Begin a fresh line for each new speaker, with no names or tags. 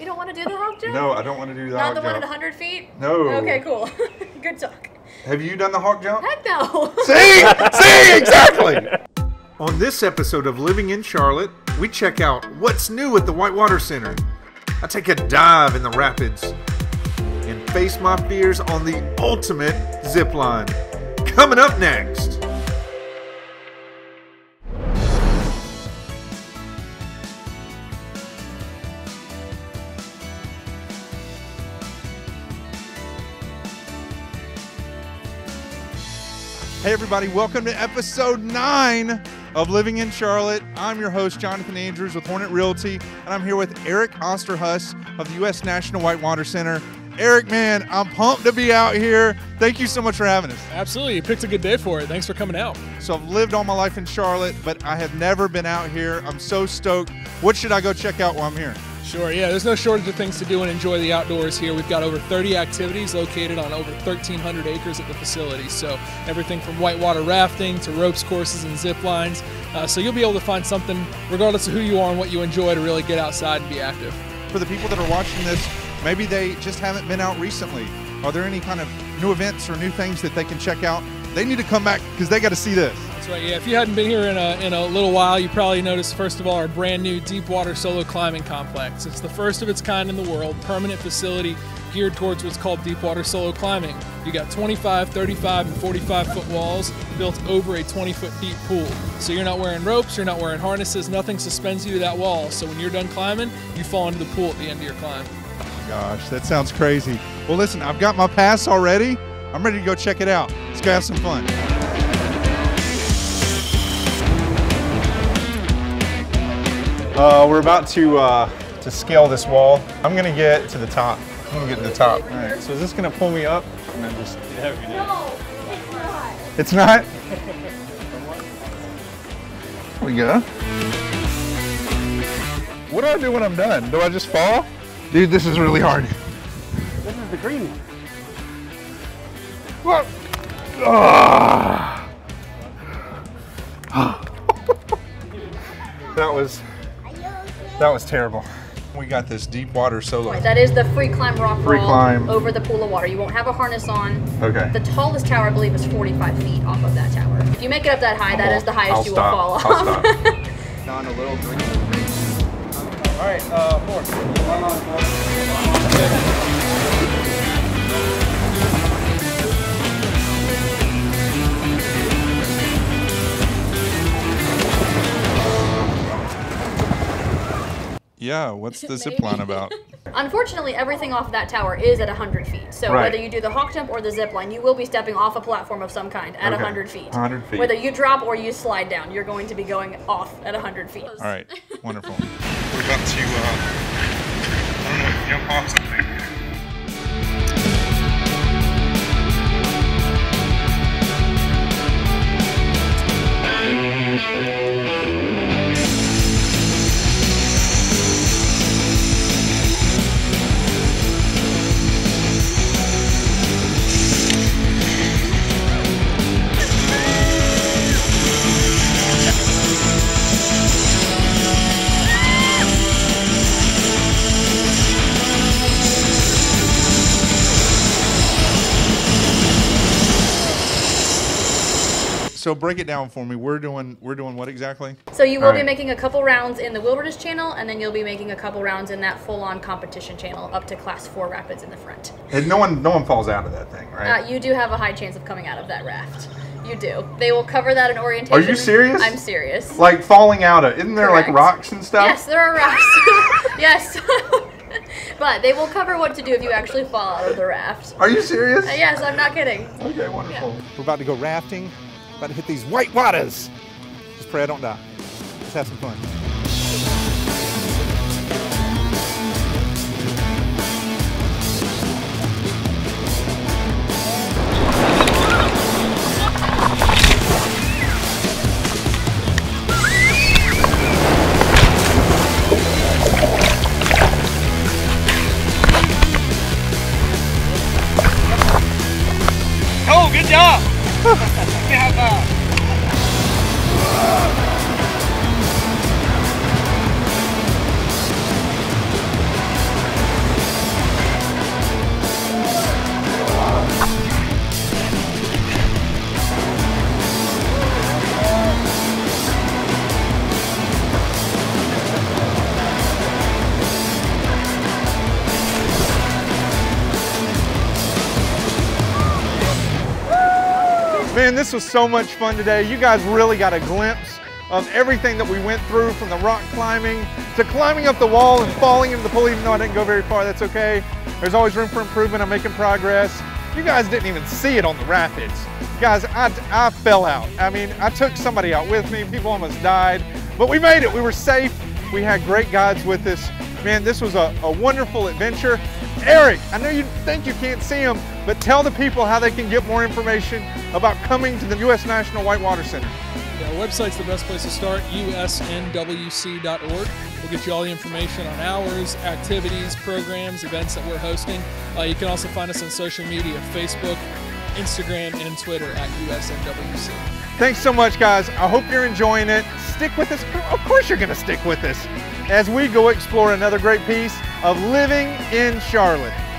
You don't want to do the hawk jump?
No, I don't want to do the
Not
hawk
the one at 100 feet?
No.
Okay, cool. Good talk.
Have you done the hawk jump?
Heck no.
See? See? Exactly. On this episode of Living in Charlotte, we check out what's new at the Whitewater Center. I take a dive in the rapids and face my fears on the ultimate zip line. Coming up next. Hey, everybody, welcome to episode nine of Living in Charlotte. I'm your host, Jonathan Andrews with Hornet Realty, and I'm here with Eric Osterhus of the U.S. National Whitewater Center. Eric, man, I'm pumped to be out here. Thank you so much for having us.
Absolutely. You picked a good day for it. Thanks for coming out.
So, I've lived all my life in Charlotte, but I have never been out here. I'm so stoked. What should I go check out while I'm here?
Sure, yeah, there's no shortage of things to do and enjoy the outdoors here. We've got over 30 activities located on over 1,300 acres at the facility. So, everything from whitewater rafting to ropes courses and zip lines. Uh, so, you'll be able to find something, regardless of who you are and what you enjoy, to really get outside and be active.
For the people that are watching this, maybe they just haven't been out recently. Are there any kind of new events or new things that they can check out? They need to come back because they got to see this.
Right. Yeah, if you hadn't been here in a, in a little while, you probably noticed first of all our brand new deep water solo climbing complex. It's the first of its kind in the world, permanent facility geared towards what's called deep water solo climbing. You got 25, 35, and 45 foot walls built over a 20 foot deep pool. So you're not wearing ropes, you're not wearing harnesses, nothing suspends you to that wall. So when you're done climbing, you fall into the pool at the end of your climb.
Gosh, that sounds crazy. Well, listen, I've got my pass already. I'm ready to go check it out. Let's go have some fun. Uh, we're about to uh, to scale this wall. I'm gonna get to the top. I'm gonna get to the top. All right. So is this gonna pull me up? And then just
No, it's not.
It's not. There we go. What do I do when I'm done? Do I just fall? Dude, this is really hard.
This is the green one.
What? Ah. That was terrible. We got this deep water solo.
That is the free climb rock
Free
wall
climb.
over the pool of water. You won't have a harness on.
Okay.
The tallest tower, I believe, is 45 feet off of that tower. If you make it up that high, that is the highest
I'll
you
stop.
will fall off.
I'll
off.
stop.
On a little green. All right, uh, four.
Yeah, what's the zip line about?
Unfortunately, everything off that tower is at 100 feet. So
Right.
whether you do the hawk jump or the zip line, you will be stepping off a platform of some kind at
Okay.
100 feet.
100 feet.
Whether you drop or you slide down, you're going to be going off at 100 feet.
All right, wonderful. We're about to, uh, I don't know, jump off something. So break it down for me. We're doing we're doing what exactly?
So you will
All
be
right.
making a couple rounds in the wilderness channel, and then you'll be making a couple rounds in that full-on competition channel up to class four rapids in the front.
And no one no one falls out of that thing, right?
Uh, you do have a high chance of coming out of that raft. You do. They will cover that in orientation.
Are you serious?
I'm serious.
like falling out of isn't there like rocks and stuff?
Yes, there are rocks. yes. but they will cover what to do if you actually fall out of the raft.
Are you serious?
Uh, yes, I'm not kidding.
Okay, wonderful. We're about to go rafting. About to hit these white waters. Just pray I don't die. Let's have some fun. Man, this was so much fun today. You guys really got a glimpse of everything that we went through from the rock climbing to climbing up the wall and falling into the pool, even though I didn't go very far, that's okay. There's always room for improvement. I'm making progress. You guys didn't even see it on the rapids. Guys, I, I fell out. I mean, I took somebody out with me. People almost died, but we made it. We were safe. We had great guides with us. Man, this was a, a wonderful adventure. Eric, I know you think you can't see him, but tell the people how they can get more information about coming to the U.S. National Whitewater Center.
Yeah, our website's the best place to start, usnwc.org. We'll get you all the information on hours, activities, programs, events that we're hosting. Uh, you can also find us on social media Facebook, Instagram, and Twitter at USNWC.
Thanks so much, guys. I hope you're enjoying it. Stick with us. Of course, you're going to stick with us as we go explore another great piece of living in Charlotte.